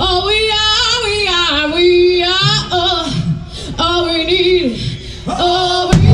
All we are, we are, we are. All, all we need. Oh.